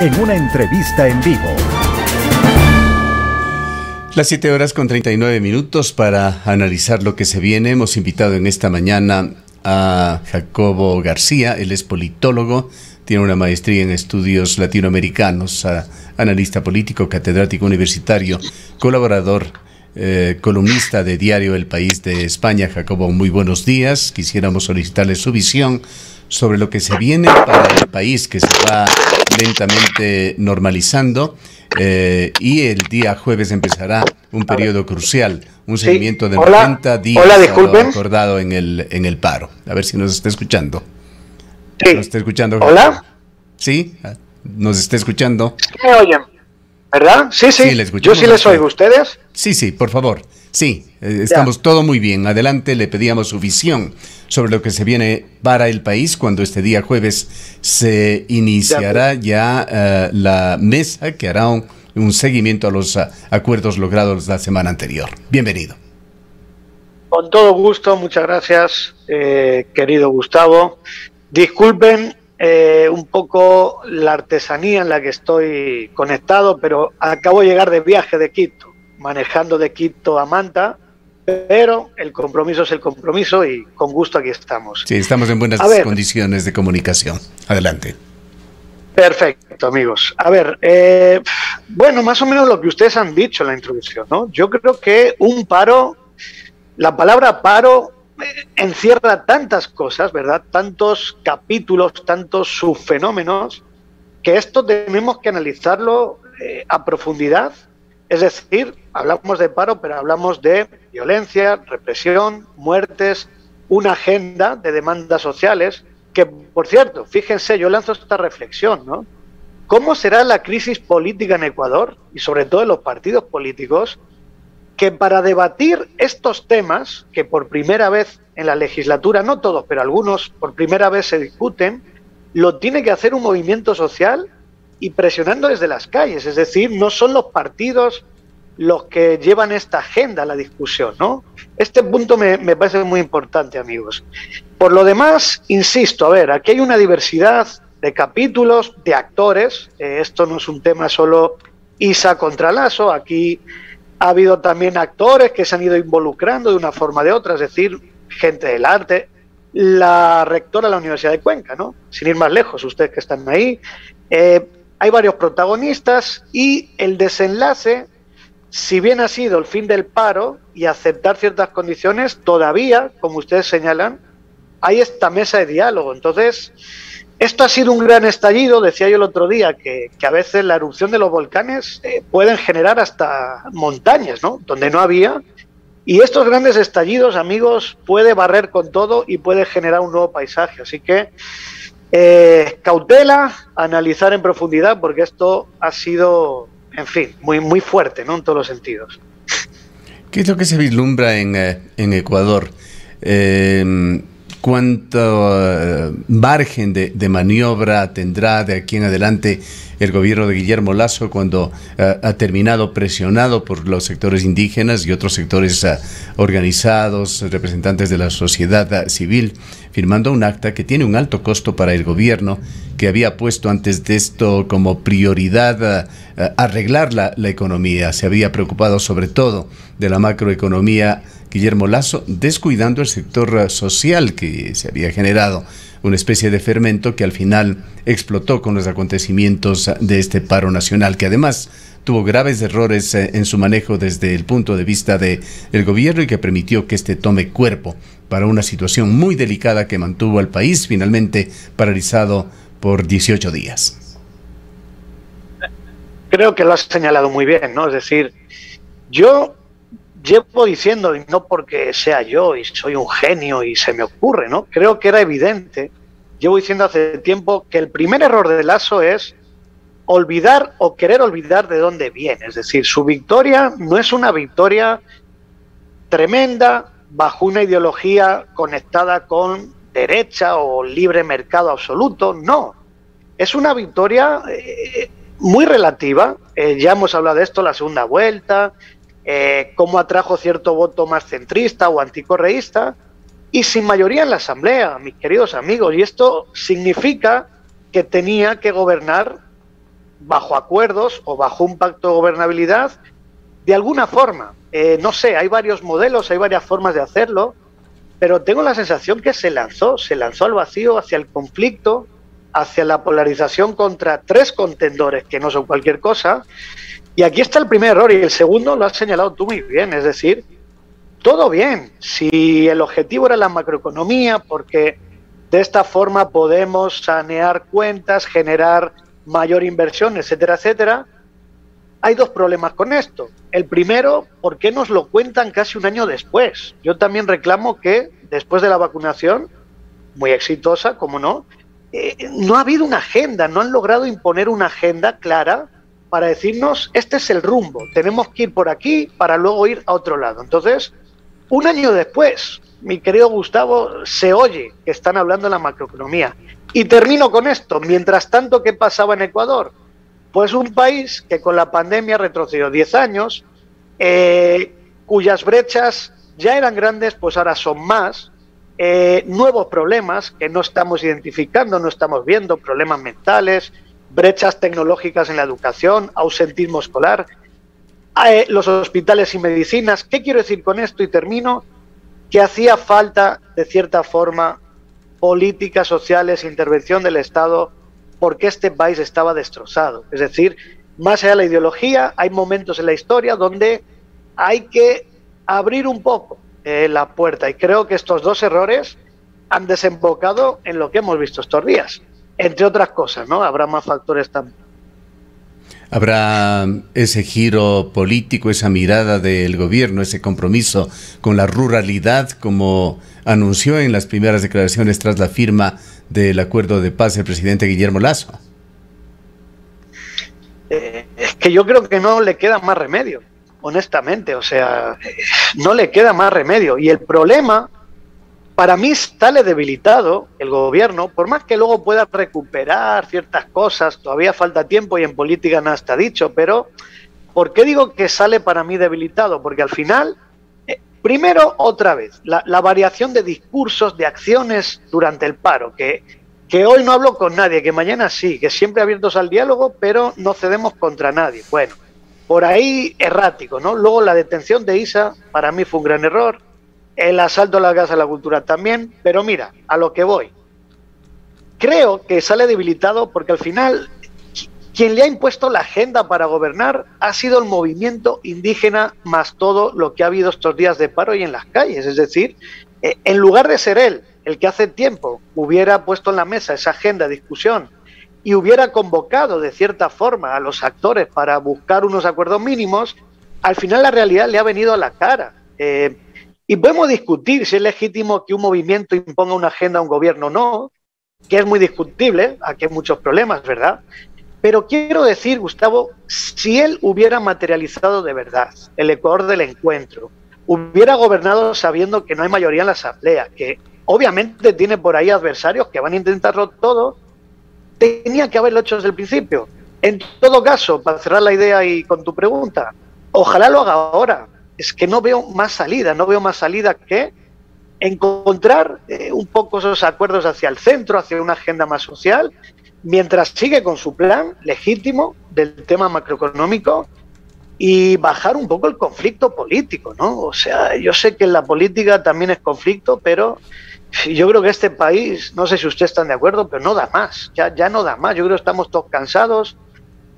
en una entrevista en vivo. Las 7 horas con 39 minutos para analizar lo que se viene. Hemos invitado en esta mañana a Jacobo García, él es politólogo, tiene una maestría en estudios latinoamericanos, analista político, catedrático universitario, colaborador eh, columnista de Diario El País de España. Jacobo, muy buenos días. Quisiéramos solicitarle su visión sobre lo que se viene para el país, que se va lentamente normalizando. Eh, y el día jueves empezará un periodo crucial, un seguimiento de 90 días acordado en el, en el paro. A ver si nos está escuchando. Sí. ¿Nos está escuchando? Hola. Sí, nos está escuchando. ¿Me oyen? ¿Verdad? Sí, sí. Yo sí les oigo. ¿Ustedes? Sí, sí, por favor. Sí, eh, estamos todo muy bien. Adelante, le pedíamos su visión sobre lo que se viene para el país cuando este día jueves se iniciará ya eh, la mesa que hará un, seguimiento a los acuerdos logrados la semana anterior. Bienvenido. Con todo gusto, muchas gracias, eh, querido Gustavo. Disculpen un poco la artesanía en la que estoy conectado, pero acabo de llegar de viaje de Quito manejando de Quito a Manta, pero el compromiso es el compromiso y con gusto aquí estamos. Sí, estamos en buenas condiciones de comunicación. Adelante. Perfecto, amigos. A ver, eh, bueno, más o menos lo que ustedes han dicho en la introducción, ¿no? Yo creo que un paro, la palabra paro eh, encierra tantas cosas, ¿verdad? Tantos capítulos, tantos subfenómenos, que esto tenemos que analizarlo eh, a profundidad es decir, hablamos de paro, pero hablamos de violencia, represión, muertes, una agenda de demandas sociales, que, por cierto, fíjense, yo lanzo esta reflexión, ¿no? ¿Cómo será la crisis política en Ecuador y sobre todo en los partidos políticos que para debatir estos temas, que por primera vez en la legislatura, no todos, pero algunos por primera vez se discuten, lo tiene que hacer un movimiento social y presionando desde las calles. Es decir, no son los partidos los que llevan esta agenda a la discusión, ¿no? Este punto me, parece muy importante, amigos. Por lo demás, insisto, a ver, aquí hay una diversidad de capítulos, de actores. Eh, esto no es un tema solo Isa contra Lazo. Aquí ha habido también actores que se han ido involucrando de una forma o de otra, es decir, gente del arte. La rectora de la Universidad de Cuenca, ¿no? Sin ir más lejos, ustedes que están ahí. Eh, hay varios protagonistas y el desenlace, si bien ha sido el fin del paro y aceptar ciertas condiciones, todavía, como ustedes señalan, hay esta mesa de diálogo. Entonces, esto ha sido un gran estallido, decía yo el otro día, que, a veces la erupción de los volcanes eh, pueden generar hasta montañas, ¿no? Donde no había. Y estos grandes estallidos, amigos, puede barrer con todo y puede generar un nuevo paisaje. Así que eh, cautela, analizar en profundidad, porque esto ha sido, en fin, muy, muy fuerte, ¿no? En todos los sentidos. ¿Qué es lo que se vislumbra en, eh, Ecuador? Eh, ¿Cuánto margen de, maniobra tendrá de aquí en adelante el gobierno de Guillermo Lazo cuando ha terminado presionado por los sectores indígenas y otros sectores organizados, representantes de la sociedad civil? firmando un acta que tiene un alto costo para el gobierno, que había puesto antes de esto como prioridad eh, arreglar la, economía. Se había preocupado sobre todo de la macroeconomía Guillermo Lazo, descuidando el sector eh, social que se había generado, una especie de fermento que al final explotó con los acontecimientos de este paro nacional, que además tuvo graves errores eh, en su manejo desde el punto de vista del gobierno y que permitió que este tome cuerpo para una situación muy delicada que mantuvo al país finalmente paralizado por 18 días. Creo que lo has señalado muy bien, ¿no? Es decir, yo llevo diciendo, y no porque sea yo y soy un genio y se me ocurre, ¿no? Creo que era evidente, llevo diciendo hace tiempo que el primer error de Lazo es olvidar o querer olvidar de dónde viene. Es decir, su victoria no es una victoria tremenda, bajo una ideología conectada con derecha o libre mercado absoluto, no. Es una victoria eh, muy relativa, eh, ya hemos hablado de esto, la segunda vuelta, eh, cómo atrajo cierto voto más centrista o anticorreísta, y sin mayoría en la Asamblea, mis queridos amigos, y esto significa que tenía que gobernar bajo acuerdos o bajo un pacto de gobernabilidad de alguna forma. Eh, no sé, hay varios modelos, hay varias formas de hacerlo, pero tengo la sensación que se lanzó, se lanzó al vacío hacia el conflicto, hacia la polarización contra tres contendores que no son cualquier cosa. Y aquí está el primer error y el segundo lo has señalado tú muy bien, es decir, todo bien, si el objetivo era la macroeconomía, porque de esta forma podemos sanear cuentas, generar mayor inversión, etcétera, etcétera. Hay dos problemas con esto. El primero, ¿por qué nos lo cuentan casi un año después? Yo también reclamo que después de la vacunación, muy exitosa, como no, eh, no ha habido una agenda, no han logrado imponer una agenda clara para decirnos, este es el rumbo, tenemos que ir por aquí para luego ir a otro lado. Entonces, un año después, mi querido Gustavo, se oye que están hablando de la macroeconomía. Y termino con esto. Mientras tanto, ¿qué pasaba en Ecuador? Pues un país que con la pandemia retrocedió 10 años, eh, cuyas brechas ya eran grandes, pues ahora son más. Eh, nuevos problemas que no estamos identificando, no estamos viendo, problemas mentales, brechas tecnológicas en la educación, ausentismo escolar, eh, los hospitales y medicinas. ¿Qué quiero decir con esto? Y termino, que hacía falta, de cierta forma, políticas sociales, intervención del Estado, porque este país estaba destrozado. Es decir, más allá de la ideología, hay momentos en la historia donde hay que abrir un poco eh, la puerta. Y creo que estos dos errores han desembocado en lo que hemos visto estos días. Entre otras cosas, ¿no? Habrá más factores también. Habrá ese giro político, esa mirada del gobierno, ese compromiso con la ruralidad, como anunció en las primeras declaraciones tras la firma del acuerdo de paz el presidente Guillermo Lazo. Eh, es que yo creo que no le queda más remedio, honestamente, o sea, no le queda más remedio. Y el problema para mí sale debilitado el gobierno, por más que luego pueda recuperar ciertas cosas, todavía falta tiempo y en política no está dicho, pero ¿por qué digo que sale para mí debilitado? Porque al final, eh, primero, otra vez, la, variación de discursos, de acciones durante el paro, que, que hoy no hablo con nadie, que mañana sí, que siempre abiertos al diálogo, pero no cedemos contra nadie. Bueno, por ahí errático, ¿no? Luego la detención de Isa para mí fue un gran error el asalto a la casa de la cultura también, pero mira, a lo que voy. Creo que sale debilitado porque al final quien le ha impuesto la agenda para gobernar ha sido el movimiento indígena más todo lo que ha habido estos días de paro y en las calles. Es decir, eh, en lugar de ser él el que hace tiempo hubiera puesto en la mesa esa agenda de discusión y hubiera convocado de cierta forma a los actores para buscar unos acuerdos mínimos, al final la realidad le ha venido a la cara. Eh, y podemos discutir si es legítimo que un movimiento imponga una agenda a un gobierno o no, que es muy discutible, aquí hay muchos problemas, ¿verdad? Pero quiero decir, Gustavo, si él hubiera materializado de verdad el Ecuador del encuentro, hubiera gobernado sabiendo que no hay mayoría en la Asamblea, que obviamente tiene por ahí adversarios que van a intentarlo todo, tenía que haberlo hecho desde el principio. En todo caso, para cerrar la idea y con tu pregunta, ojalá lo haga ahora, es que no veo más salida, no veo más salida que encontrar eh, un poco esos acuerdos hacia el centro, hacia una agenda más social, mientras sigue con su plan legítimo del tema macroeconómico y bajar un poco el conflicto político, ¿no? O sea, yo sé que la política también es conflicto, pero yo creo que este país, no sé si ustedes están de acuerdo, pero no da más, ya no da más. Yo creo que estamos todos cansados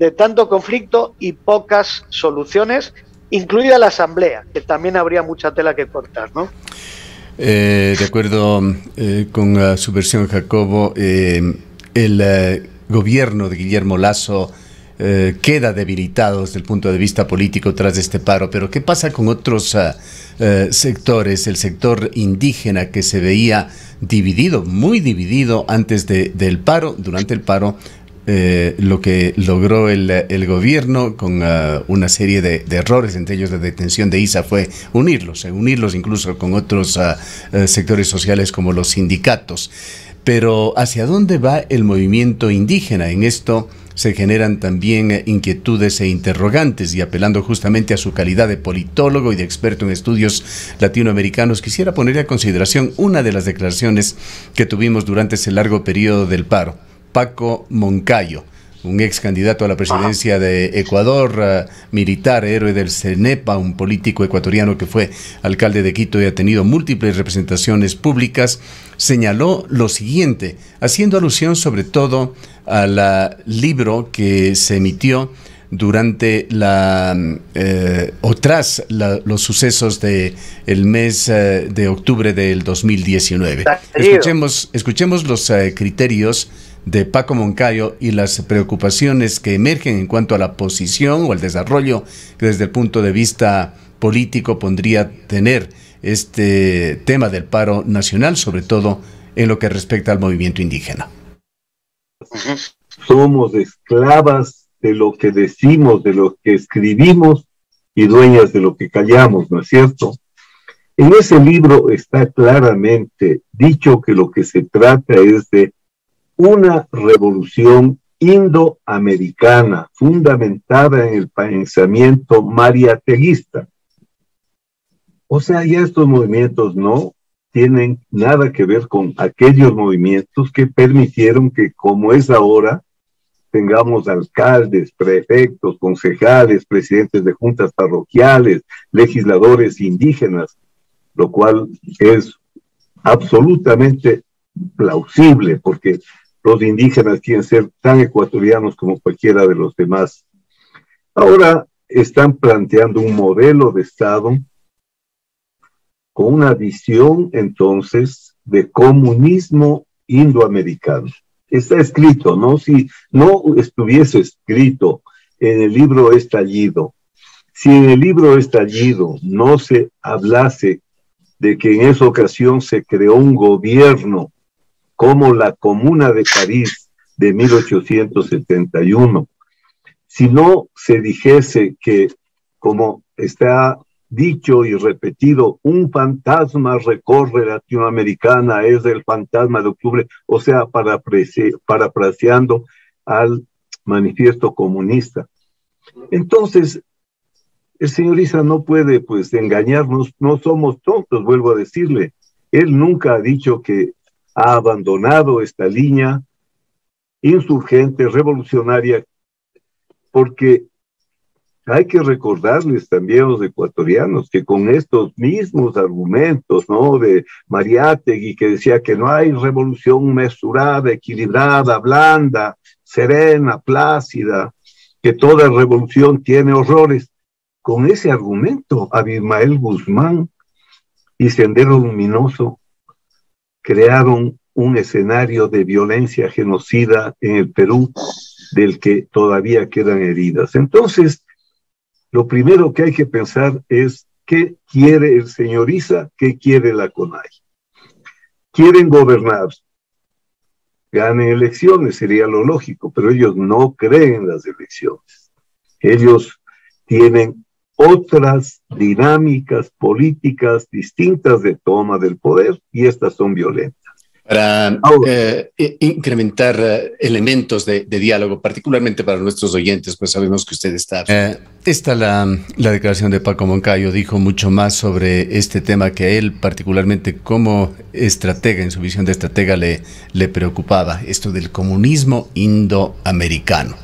de tanto conflicto y pocas soluciones incluida la Asamblea, que también habría mucha tela que cortar, ¿no? Eh, de acuerdo eh, con su versión, Jacobo, eh, el gobierno de Guillermo Lazo queda debilitado desde el punto de vista político tras este paro, pero ¿qué pasa con otros sectores? El sector indígena que se veía dividido, muy dividido antes del paro, durante el paro, eh, lo que logró el, gobierno con ah, una serie de, errores, entre ellos la detención de ISA, fue unirlos, eh, unirlos incluso con otros ah, eh, sectores sociales como los sindicatos. Pero ¿hacia dónde va el movimiento indígena? En esto se generan también inquietudes e interrogantes y apelando justamente a su calidad de politólogo y de experto en estudios latinoamericanos, quisiera poner a consideración una de las declaraciones que tuvimos durante ese largo periodo del paro Paco Moncayo, un ex candidato a la presidencia de Ecuador, eh, militar, héroe del CENEPA, un político ecuatoriano que fue alcalde de Quito y ha tenido múltiples representaciones públicas, señaló lo siguiente, haciendo alusión sobre todo al libro que se emitió durante la eh, o tras los sucesos de el mes eh, de octubre del 2019. Escuchemos, escuchemos los eh, criterios de Paco Moncayo y las preocupaciones que emergen en cuanto a la posición o el desarrollo que desde el punto de vista político pondría tener este tema del paro nacional, sobre todo en lo que respecta al movimiento indígena. Somos esclavas de lo que decimos, de lo que escribimos y dueñas de lo que callamos, ¿no es cierto? En ese libro está claramente dicho que lo que se trata es de una revolución indoamericana fundamentada en el pensamiento mariateguista. O sea, ya estos movimientos no tienen nada que ver con aquellos movimientos que permitieron que, como es ahora, tengamos alcaldes, prefectos, concejales, presidentes de juntas parroquiales, legisladores indígenas, lo cual es absolutamente plausible porque los indígenas quieren ser tan ecuatorianos como cualquiera de los demás. Ahora están planteando un modelo de Estado con una visión entonces de comunismo indoamericano está escrito, ¿no? Si no estuviese escrito en el libro estallido, si en el libro estallido no se hablase de que en esa ocasión se creó un gobierno como la Comuna de París de 1871, si no se dijese que, como está dicho y repetido, un fantasma recorre Latinoamericana, es el fantasma de octubre, o sea, parafraseando al manifiesto comunista. Entonces, el señor Isa no puede pues engañarnos, no somos tontos, vuelvo a decirle. Él nunca ha dicho que ha abandonado esta línea insurgente, revolucionaria, porque hay que recordarles también a los ecuatorianos que con estos mismos argumentos, ¿no? De Mariátegui, que decía que no hay revolución mesurada, equilibrada, blanda, serena, plácida, que toda revolución tiene horrores. Con ese argumento, Abimael Guzmán y Sendero Luminoso crearon un escenario de violencia genocida en el Perú del que todavía quedan heridas. Entonces, lo primero que hay que pensar es qué quiere el señor Isa, qué quiere la CONAI. Quieren gobernar, ganen elecciones, sería lo lógico, pero ellos no creen en las elecciones. Ellos tienen otras dinámicas políticas distintas de toma del poder y estas son violentas para eh, incrementar eh, elementos de, diálogo, particularmente para nuestros oyentes, pues sabemos que usted está. Eh, esta la, la declaración de Paco Moncayo dijo mucho más sobre este tema que a él, particularmente como estratega, en su visión de estratega, le, le preocupaba, esto del comunismo indoamericano.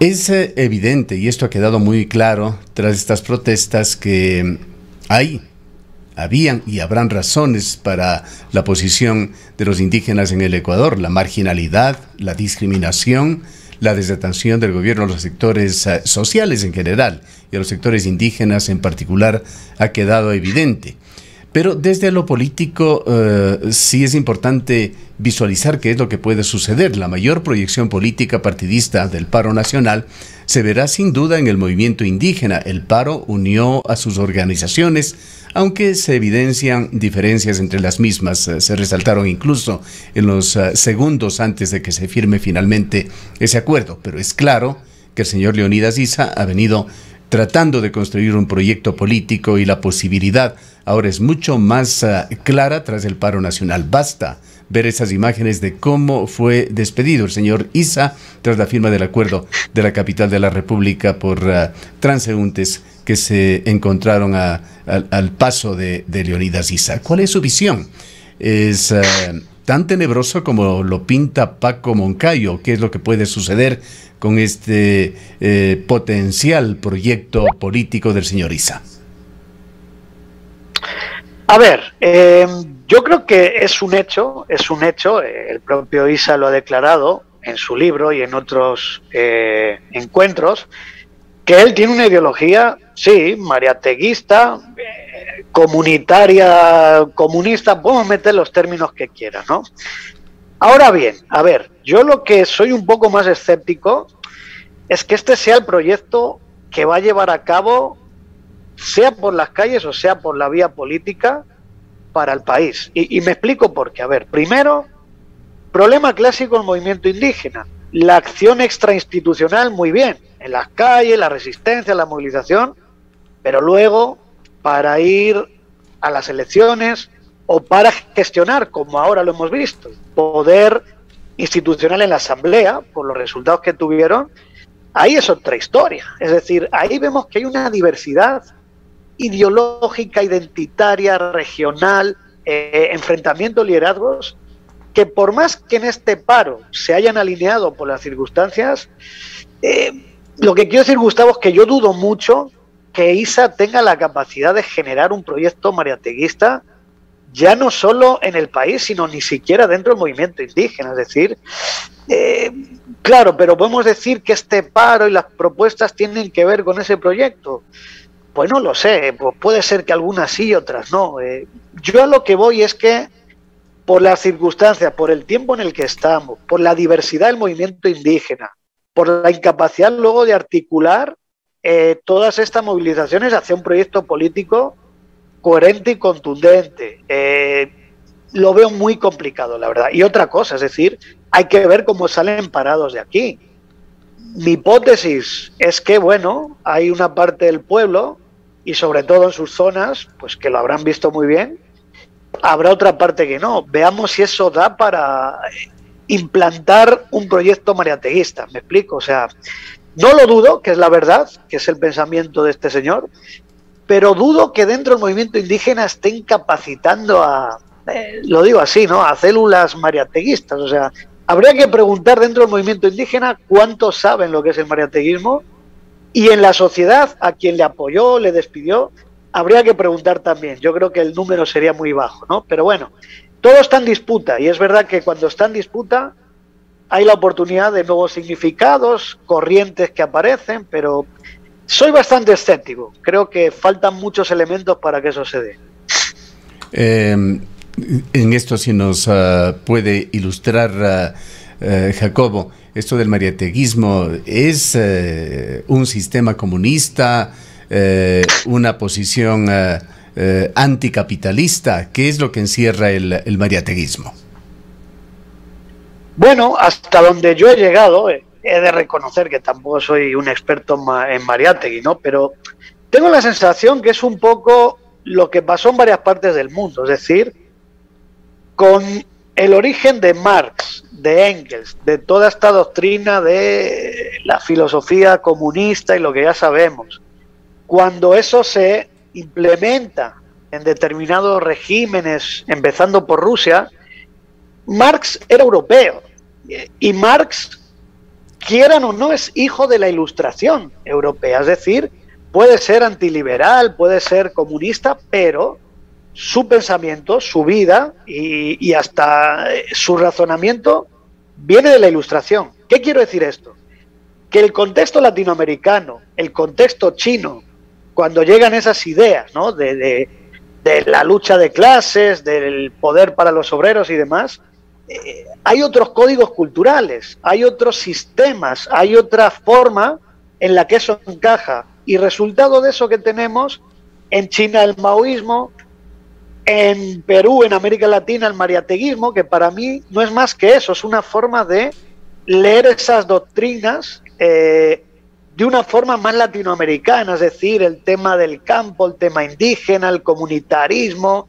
Es evidente, y esto ha quedado muy claro tras estas protestas, que hay habían y habrán razones para la posición de los indígenas en el Ecuador, la marginalidad, la discriminación, la desatención del gobierno a los sectores eh, sociales en general y a los sectores indígenas en particular ha quedado evidente. Pero desde lo político eh, sí es importante visualizar qué es lo que puede suceder. La mayor proyección política partidista del paro nacional se verá sin duda en el movimiento indígena. El paro unió a sus organizaciones, aunque se evidencian diferencias entre las mismas, eh, se resaltaron incluso en los eh, segundos antes de que se firme finalmente ese acuerdo. Pero es claro que el señor Leonidas Isa ha venido tratando de construir un proyecto político y la posibilidad ahora es mucho más eh, clara tras el paro nacional. Basta ver esas imágenes de cómo fue despedido el señor Isa tras la firma del acuerdo de la capital de la República por transeúntes que se encontraron al paso de, Leonidas Isa. ¿Cuál es su visión? ¿Es eh, tan tenebroso como lo pinta Paco Moncayo. ¿Qué es lo que puede suceder con este eh, potencial proyecto político del señor Isa? A ver, eh, yo creo que es un hecho, es un hecho, el propio Isa lo ha declarado en su libro y en otros eh, encuentros, que él tiene una ideología, sí, mariateguista, comunitaria, comunista, podemos meter los términos que quieran, ¿no? Ahora bien, a ver, yo lo que soy un poco más escéptico es que este sea el proyecto que va a llevar a cabo sea por las calles o sea por la vía política, para el país. Y, me explico por qué. A ver, primero, problema clásico del movimiento indígena. La acción extrainstitucional, muy bien, en las calles, la resistencia, la movilización, pero luego, para ir a las elecciones o para gestionar, como ahora lo hemos visto, poder institucional en la Asamblea, por los resultados que tuvieron, ahí es otra historia. Es decir, ahí vemos que hay una diversidad ideológica, identitaria, regional, eh, enfrentamiento, liderazgos, que por más que en este paro se hayan alineado por las circunstancias, eh, lo que quiero decir, Gustavo, es que yo dudo mucho que ISA tenga la capacidad de generar un proyecto mariateguista ya no solo en el país, sino ni siquiera dentro del movimiento indígena. Es decir, eh, claro, pero podemos decir que este paro y las propuestas tienen que ver con ese proyecto. Pues no lo sé, pues puede ser que algunas sí y otras no. Eh, yo a lo que voy es que por las circunstancias, por el tiempo en el que estamos, por la diversidad del movimiento indígena, por la incapacidad luego de articular eh, todas estas movilizaciones hacia un proyecto político coherente y contundente. Eh, lo veo muy complicado, la verdad. Y otra cosa, es decir, hay que ver cómo salen parados de aquí. Mi hipótesis es que, bueno, hay una parte del pueblo y sobre todo en sus zonas, pues que lo habrán visto muy bien. Habrá otra parte que no. Veamos si eso da para implantar un proyecto mariateguista. ¿Me explico? O sea, no lo dudo, que es la verdad, que es el pensamiento de este señor, pero dudo que dentro del movimiento indígena estén capacitando a, eh, lo digo así, ¿no? A células mariateguistas. O sea, habría que preguntar dentro del movimiento indígena cuántos saben lo que es el mariateguismo y en la sociedad, a quien le apoyó, le despidió, habría que preguntar también. Yo creo que el número sería muy bajo, ¿no? Pero bueno, todo está en disputa y es verdad que cuando está en disputa hay la oportunidad de nuevos significados, corrientes que aparecen, pero soy bastante escéptico. Creo que faltan muchos elementos para que eso se dé. Em, en esto si nos ah, puede ilustrar ah, eh, Jacobo esto del mariateguismo es eh, un sistema comunista, eh, una posición eh, anticapitalista. ¿Qué es lo que encierra el, mariateguismo? Bueno, hasta donde yo he llegado, he de reconocer que tampoco soy un experto en mariategui, ¿no? Pero tengo la sensación que es un poco lo que pasó en varias partes del mundo, es decir, con el origen de Marx, de Engels, de toda esta doctrina de la filosofía comunista y lo que ya sabemos, cuando eso se implementa en determinados regímenes, empezando por Rusia, Marx era europeo y Marx, quieran o no, es hijo de la ilustración europea, es decir, puede ser antiliberal, puede ser comunista, pero su pensamiento, su vida y, hasta eh, su razonamiento viene de la ilustración. ¿Qué quiero decir esto? Que el contexto latinoamericano, el contexto chino, cuando llegan esas ideas ¿no? de, la lucha de clases, del poder para los obreros y demás, hay otros códigos culturales, hay otros sistemas, hay otra forma en la que eso encaja. Y resultado de eso que tenemos en China el maoísmo, en Perú, en América Latina, el mariateguismo, que para mí no es más que eso, es una forma de leer esas doctrinas eh, de una forma más latinoamericana, es decir, el tema del campo, el tema indígena, el comunitarismo,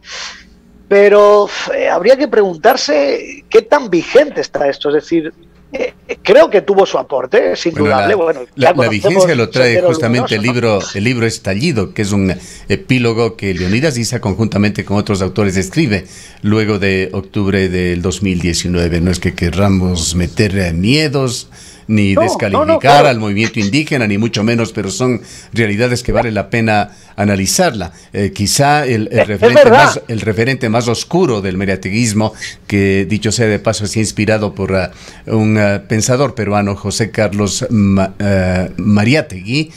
pero eh, habría que preguntarse qué tan vigente está esto, es decir, eh, creo que tuvo su aporte, sin duda. La, vigencia lo trae justamente el libro, el libro Estallido, que es un epílogo que Leonidas Isa conjuntamente con otros autores escribe luego de octubre del 2019. No es que querramos meter miedos ni descalificar al movimiento indígena, ni mucho menos, pero son realidades que vale la pena analizarla. Eh, quizá el, referente más, el referente más oscuro del mediateguismo, que dicho sea de paso, es inspirado por uh, un uh, pensador peruano, José Carlos Ma, uh, Mariategui,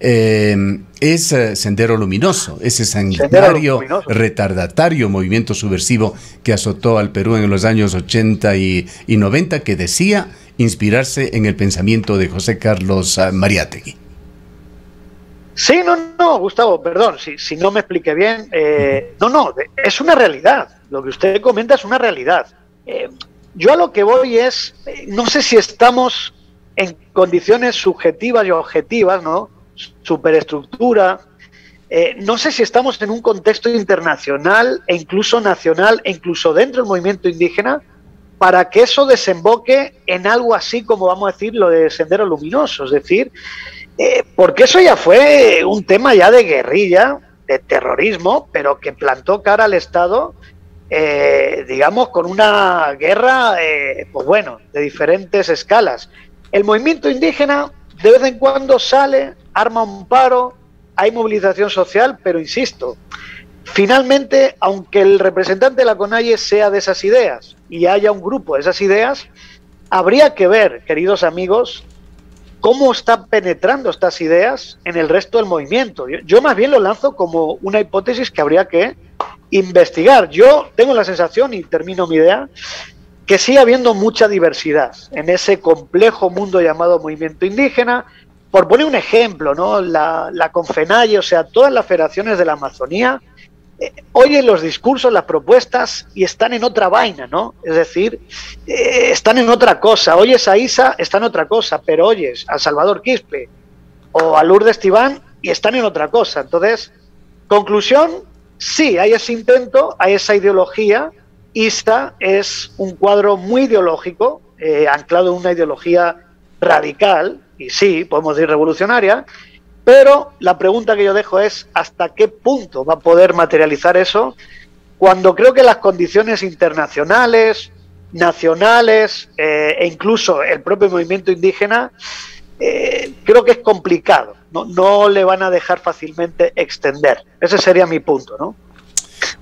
eh, es Sendero Luminoso, ese sanguinario, retardatario movimiento subversivo que azotó al Perú en los años 80 y, y 90, que decía inspirarse en el pensamiento de José Carlos ah, Mariátegui. Sí, no, no, Gustavo, perdón, si, si no me expliqué bien. Eh, no, no, es una realidad. Lo que usted comenta es una realidad. Eh, yo a lo que voy es, eh, no sé si estamos en condiciones subjetivas y objetivas, ¿no? Superestructura. no sé si estamos en un contexto internacional e incluso nacional e incluso dentro del movimiento indígena para que eso desemboque en algo así como vamos a decir lo de Sendero Luminoso, es decir, eh, porque eso ya fue un tema ya de guerrilla, de terrorismo, pero que plantó cara al Estado, eh, digamos, con una guerra, eh, pues bueno, de diferentes escalas. El movimiento indígena de vez en cuando sale, arma un paro, hay movilización social, pero insisto, finalmente, aunque el representante de la CONAIE sea de esas ideas, y haya un grupo de esas ideas, habría que ver, queridos amigos, cómo están penetrando estas ideas en el resto del movimiento. Yo, más bien lo lanzo como una hipótesis que habría que investigar. Yo tengo la sensación, y termino mi idea, que sigue habiendo mucha diversidad en ese complejo mundo llamado movimiento indígena. Por poner un ejemplo, ¿no? La, la o sea, todas las federaciones de la Amazonía, oyen los discursos, las propuestas y están en otra vaina, ¿no? Es decir, eh, están en otra cosa. Oyes a Isa, está en otra cosa, pero oyes a Salvador Quispe o a Lourdes Tibán y están en otra cosa. Entonces, conclusión, sí, hay ese intento, hay esa ideología. Isa es un cuadro muy ideológico, eh, anclado en una ideología radical, y sí, podemos decir revolucionaria, pero la pregunta que yo dejo es hasta qué punto va a poder materializar eso cuando creo que las condiciones internacionales, nacionales eh, e incluso el propio movimiento indígena, eh, creo que es complicado. No, no le van a dejar fácilmente extender. Ese sería mi punto, ¿no?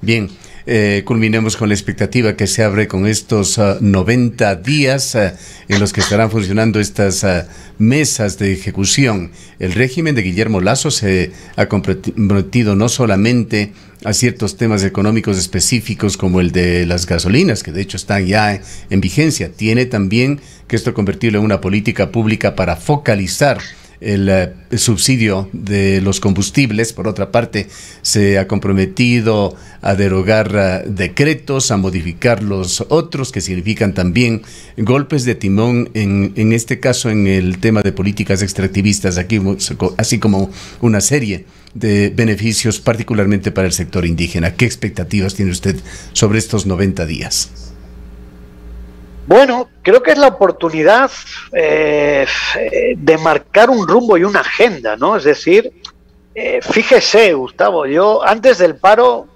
Bien, eh, culminemos con la expectativa que se abre con estos 90 ah, días ah, en los que estarán funcionando estas ah, mesas de ejecución. El régimen de Guillermo Lazo se ha comprometido no solamente a ciertos temas económicos específicos como el de las gasolinas, que de hecho están ya en vigencia, tiene también que esto convertirlo en una política pública para focalizar el, subsidio de los combustibles. Por otra parte, se ha comprometido a derogar eh, decretos, a modificar los otros, que significan también golpes de timón, en, en este caso en el tema de políticas extractivistas, aquí, así como una serie de beneficios, particularmente para el sector indígena. ¿Qué expectativas tiene usted sobre estos 90 días? Bueno, creo que es la oportunidad eh, de marcar un rumbo y una agenda, ¿no? Es decir, eh, fíjese, Gustavo, yo antes del paro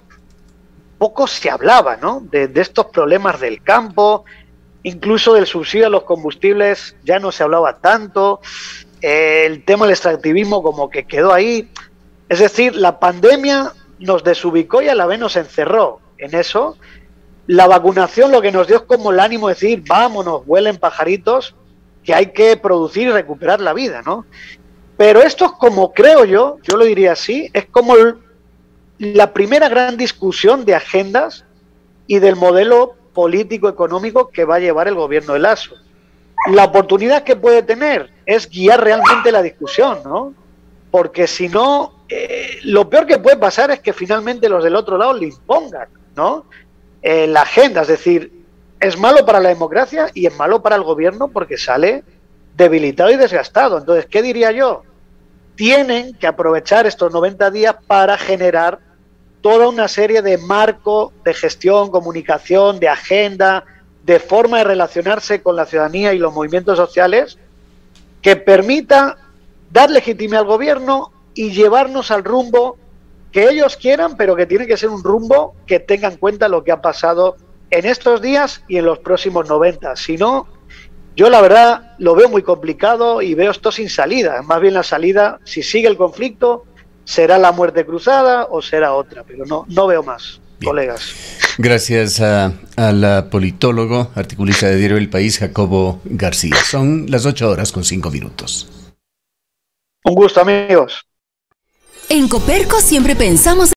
poco se hablaba, ¿no? De, estos problemas del campo, incluso del subsidio a los combustibles ya no se hablaba tanto, eh, el tema del extractivismo como que quedó ahí. Es decir, la pandemia nos desubicó y a la vez nos encerró en eso la vacunación lo que nos dio es como el ánimo de decir, vámonos, huelen pajaritos, que hay que producir y recuperar la vida, ¿no? Pero esto es como, creo yo, yo lo diría así, es como la primera gran discusión de agendas y del modelo político-económico que va a llevar el gobierno de Lazo. La oportunidad que puede tener es guiar realmente la discusión, ¿no? Porque si no, eh, lo peor que puede pasar es que finalmente los del otro lado le impongan, ¿no? La agenda. Es decir, es malo para la democracia y es malo para el gobierno porque sale debilitado y desgastado. Entonces, ¿qué diría yo? Tienen que aprovechar estos 90 días para generar toda una serie de marco de gestión, comunicación, de agenda, de forma de relacionarse con la ciudadanía y los movimientos sociales que permita dar legitimidad al gobierno y llevarnos al rumbo que ellos quieran, pero que tiene que ser un rumbo que tenga en cuenta lo que ha pasado en estos días y en los próximos 90. Si no, yo la verdad lo veo muy complicado y veo esto sin salida. Más bien la salida, si sigue el conflicto, será la muerte cruzada o será otra, pero no, no veo más, colegas. Gracias a, la politólogo, articulista de Diario El País, Jacobo García. Son las ocho horas con cinco minutos. Un gusto, amigos. En Coperco siempre pensamos